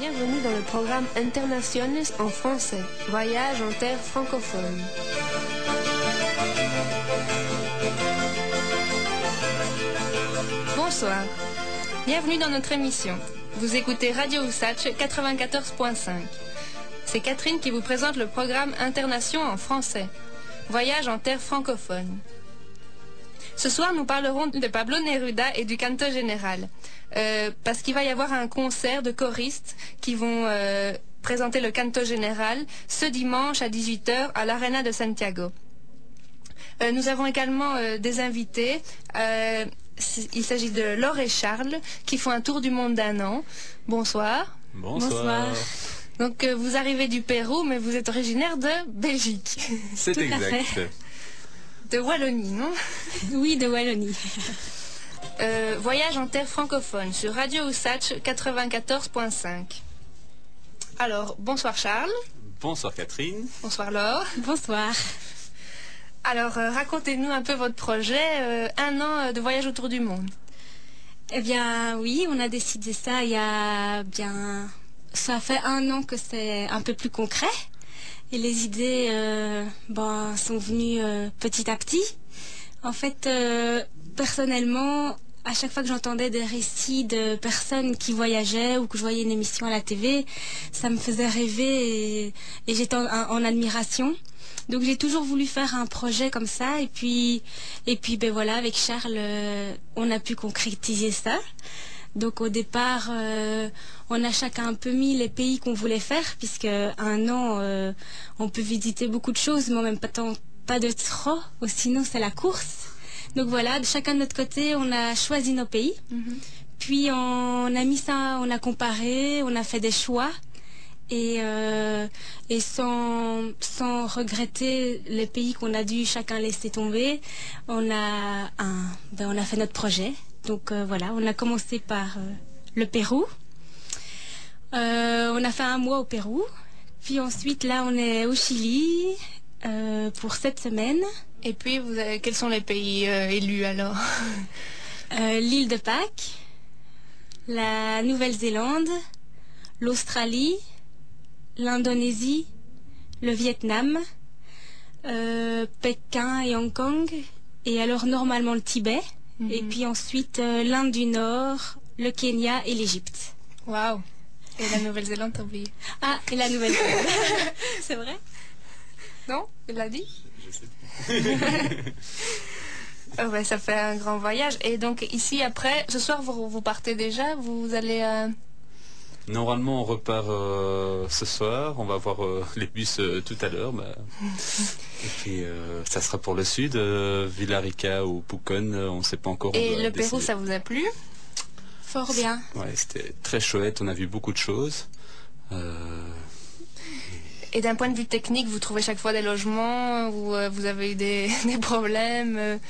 Bienvenue dans le programme Internationales en français, Voyage en terre francophone. Bonsoir. Bienvenue dans notre émission. Vous écoutez Radio Oussatch 94.5. C'est Catherine qui vous présente le programme Internation en français, Voyage en terre francophone. Ce soir, nous parlerons de Pablo Neruda et du canto général, euh, parce qu'il va y avoir un concert de choristes qui vont euh, présenter le canto général ce dimanche à 18h à l'Arena de Santiago. Euh, nous avons également des invités. il s'agit de Laure et Charles qui font un tour du monde d'un an. Bonsoir. Bonsoir. Donc vous arrivez du Pérou, mais vous êtes originaire de Belgique. C'est exact. De Wallonie, non Oui, de Wallonie. Euh, voyage en terre francophone sur Radio Oussatch 94.5. Alors, bonsoir Charles. Bonsoir Catherine. Bonsoir Laure. Bonsoir. Alors, euh, racontez-nous un peu votre projet, euh, un an de voyage autour du monde. Eh bien, oui, on a décidé ça il y a bien... Ça fait un an que c'est un peu plus concret. Et les idées euh, ben, sont venues euh, petit à petit. En fait, euh, personnellement, à chaque fois que j'entendais des récits de personnes qui voyageaient ou que je voyais une émission à la TV, ça me faisait rêver et, j'étais en, admiration. Donc j'ai toujours voulu faire un projet comme ça et puis et puis ben voilà avec Charles on a pu concrétiser ça. Donc au départ, euh, on a chacun un peu mis les pays qu'on voulait faire, puisque un an, euh, on peut visiter beaucoup de choses, mais en même pas, pas de trop, sinon c'est la course. Donc voilà, de chacun de notre côté, on a choisi nos pays. Mhm. Puis on a mis ça, on a comparé, on a fait des choix. Et, euh, et sans, sans regretter les pays qu'on a dû chacun laisser tomber, on a, un, ben on a fait notre projet. Donc euh, voilà, on a commencé par euh, le Pérou. Euh, on a fait un mois au Pérou. Puis ensuite, là, on est au Chili pour cette semaine. Et puis, vous quels sont les pays élus alors? L'île de Pâques, la Nouvelle-Zélande, l'Australie, l'Indonésie, le Vietnam, Pékin et Hong Kong, et alors normalement le Tibet. Et mhm. puis ensuite euh, l'Inde du Nord, le Kenya et l'Égypte. Waouh Et la Nouvelle-Zélande, t'as oublié. Ah, et la Nouvelle-Zélande. C'est vrai Non Il l'a dit Je sais oh ouais, ça fait un grand voyage. Et donc ici, après, ce soir, vous, vous partez déjà Vous allez... Euh, Normalement, on repart euh, ce soir. On va voir euh, les bus euh, tout à l'heure. Bah. Et puis, ça sera pour le sud, Villarica ou Pucon. on ne sait pas encore. Et le Pérou, ça vous a plu? Fort bien. Ouais, c'était très chouette. On a vu beaucoup de choses. Et d'un point de vue technique, vous trouvez chaque fois des logements où vous avez eu des, problèmes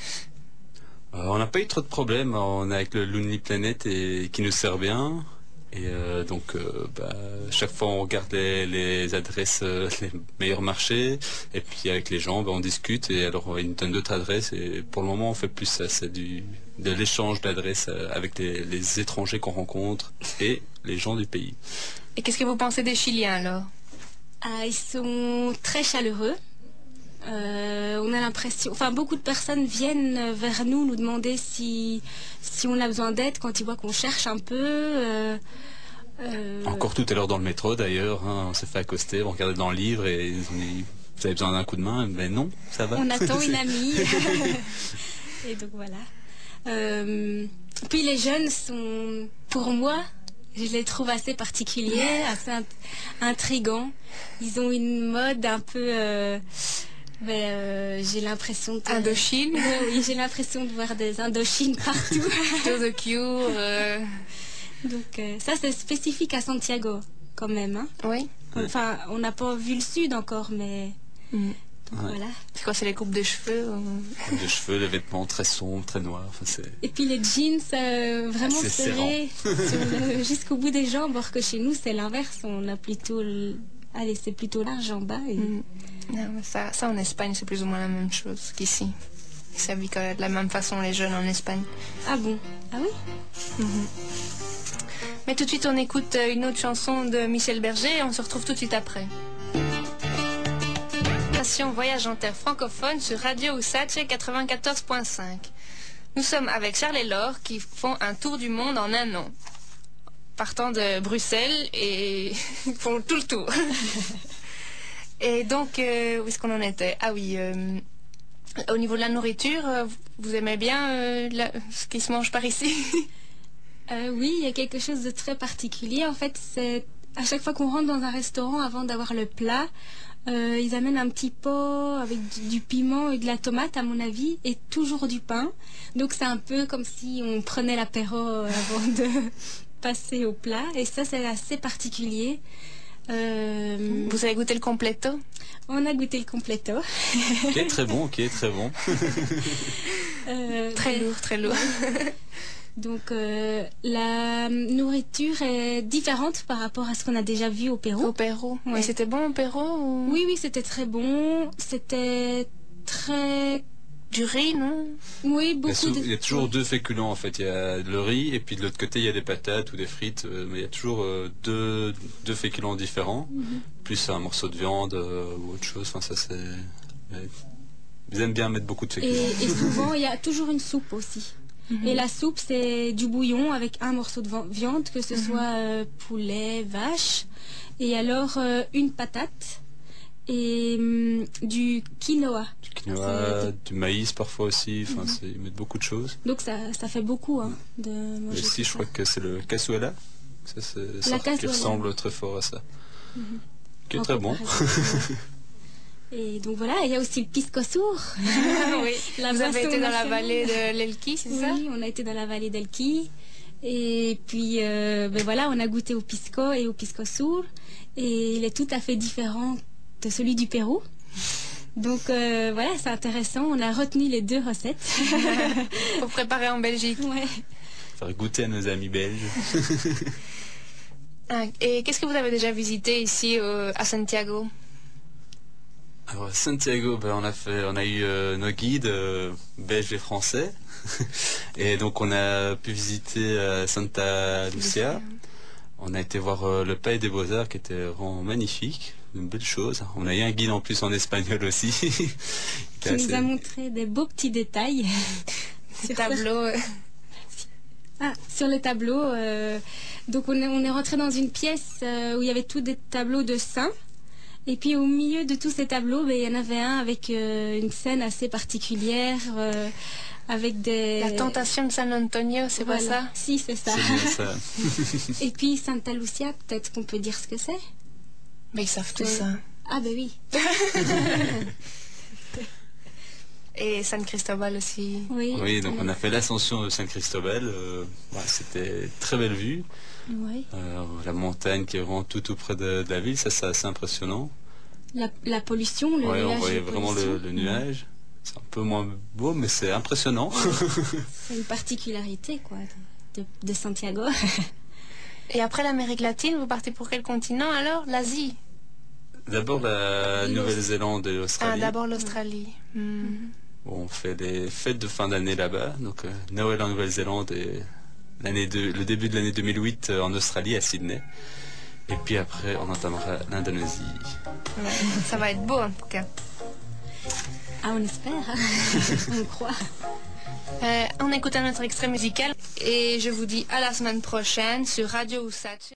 On n'a pas eu trop de problèmes. On est avec le Lonely Planet et qui nous sert bien. Et euh, donc, euh, bah, chaque fois, on regarde les, adresses, euh, les meilleurs marchés, et puis avec les gens, bah, on discute, et alors ils nous donnent d'autres adresses, et pour le moment, on fait plus ça, c'est du de l'échange d'adresses avec les, étrangers qu'on rencontre et les gens du pays. Et qu'est-ce que vous pensez des Chiliens alors? Ah, Ils sont très chaleureux. On a l'impression, enfin beaucoup de personnes viennent vers nous nous demander si si on a besoin d'aide quand ils voient qu'on cherche un peu. Euh, Encore tout à l'heure dans le métro d'ailleurs, hein, on s'est fait accoster, on regardait dans le livre et ils ont dit vous avez besoin d'un coup de main, mais non, ça va. On attend une amie. et donc voilà. Euh, puis les jeunes sont, pour moi, je les trouve assez particuliers, assez intrigants. Ils ont une mode un peu... Euh, ben, j'ai l'impression de... Indochine Oui, j'ai l'impression de voir des Indochines partout. de cure. Donc euh, ça c'est spécifique à Santiago quand même. Hein. oui. Enfin, on n'a pas vu le sud encore, mais mm. voilà. C'est quoi, c'est les coupes de cheveux Les cheveux, les vêtements très sombres, très noirs. Et puis les jeans euh, vraiment serrés jusqu'au bout des jambes, alors que chez nous c'est l'inverse. On a plutôt, allez, c'est plutôt large en bas. Et... Mm. ça, ça en Espagne c'est plus ou moins la même chose qu'ici. Ils s'habillent de la même façon les jeunes en Espagne. Ah bon? Ah oui? Mm-hmm. Mais tout de suite, on écoute euh, une autre chanson de Michel Berger et on se retrouve tout de suite après. Station Voyage en terre francophone sur Radio Ousatche 94.5. Nous sommes avec Charles et Laure qui font un tour du monde en un an. Partant de Bruxelles et ils font tout le tour. Et donc, euh, où est-ce qu'on en était? Ah oui, euh, au niveau de la nourriture, euh, vous aimez bien euh, la- ce qui se mange par ici? Oui, il y a quelque chose de très particulier. En fait, c'est à chaque fois qu'on rentre dans un restaurant, avant d'avoir le plat, euh, ils amènent un petit pot avec du, du piment et de la tomate, à mon avis, et toujours du pain. Donc c'est un peu comme si on prenait l'apéro avant de passer au plat. Et ça, c'est assez particulier. Euh, Vous avez goûté le completo? On a goûté le completo. Ok, très bon, ok, très bon. Euh, Très lourd, très lourd. Donc euh, la nourriture est différente par rapport à ce qu'on a déjà vu au Pérou. Au Pérou. Ouais. Et c'était bon au Pérou ou... Oui, oui, c'était très bon. C'était très... Du riz, non? Oui, Il y, beaucoup sou- de... il y a toujours deux féculents en fait. Il y a le riz et puis de l'autre côté il y a des patates ou des frites. euh, mais il y a toujours euh, deux, deux féculents différents. Mhm. Plus un morceau de viande euh, ou autre chose. Enfin ça c'est. Ils aiment bien mettre beaucoup de féculents. et souvent, il y a toujours une soupe aussi. Mhm. Et la soupe, c'est du bouillon avec un morceau de viande, que ce Mhm. soit euh, poulet, vache. Et alors, euh, une patate et hum, du quinoa. Du quinoa, du maïs parfois aussi. Enfin Mhm. ils mettent beaucoup de choses. Donc ça, ça fait beaucoup hein, de Mais manger ici tout je ça. crois que c'est le cassouela. Ça qui ressemble très fort à ça. Mhm. Qui est En très bon. Et donc voilà, il y a aussi le pisco sourd. oui. La Vous avez été dans la vallée de l'Elki, c'est ça? Oui, on a été dans la vallée d'Elki. Et puis, euh, ben voilà, on a goûté au pisco et au pisco sourd. Et il est tout à fait différent de celui du Pérou. Donc euh, voilà, c'est intéressant. On a retenu les deux recettes. Pour préparer en Belgique. ouais. Faire goûter à nos amis belges. Ah, Et qu'est-ce que vous avez déjà visité ici euh, à Santiago? Alors à Santiago, ben, on a fait, on a eu euh, nos guides euh, belges et français, et donc on a pu visiter euh, Santa Lucia. On a été voir euh, le Palais des Beaux Arts qui était vraiment magnifique, une belle chose. On a eu un guide en plus en espagnol aussi. qui nous a montré des beaux petits détails. Ces tableaux. Ah, sur le tableau. euh, donc on est, on est rentré dans une pièce euh, où il y avait tous des tableaux de saints. Et puis au milieu de tous ces tableaux, ben, il y en avait un avec euh, une scène assez particulière, euh, avec des... La tentation de San Antonio, c'est pas Voilà. ça? Si, c'est ça. Et puis Santa Lucia, peut-être qu'on peut dire ce que c'est. Mais ils savent tout ça. Ah ben oui. Et San Cristobal aussi. Oui, Oui, donc on a fait l'ascension de Saint Cristobal. euh, C'était très belle vue. Oui. Euh, la montagne qui est vraiment tout tout près de, de la ville, ça c'est assez impressionnant. La, la pollution, le Ouais, on nuage voyait de vraiment le, nuage. C'est un peu moins beau, mais c'est impressionnant. C'est une particularité, quoi, de, de Santiago. Et après l'Amérique latine, vous partez pour quel continent alors? L'Asie D'abord la Nouvelle-Zélande et Ah, l'Australie. d'abord l'Australie. Hmm. Bon, on fait les fêtes de fin d'année là-bas. Donc euh, Noël en Nouvelle-Zélande et l'année de, le début de l'année 2008 euh, en Australie, à Sydney. Et puis après, on entamera l'Indonésie. Ouais, Ça va être beau en tout cas. Ah, on espère. on croit. Euh, on écoute un autre extrait musical et je vous dis à la semaine prochaine sur Radio Ousatch.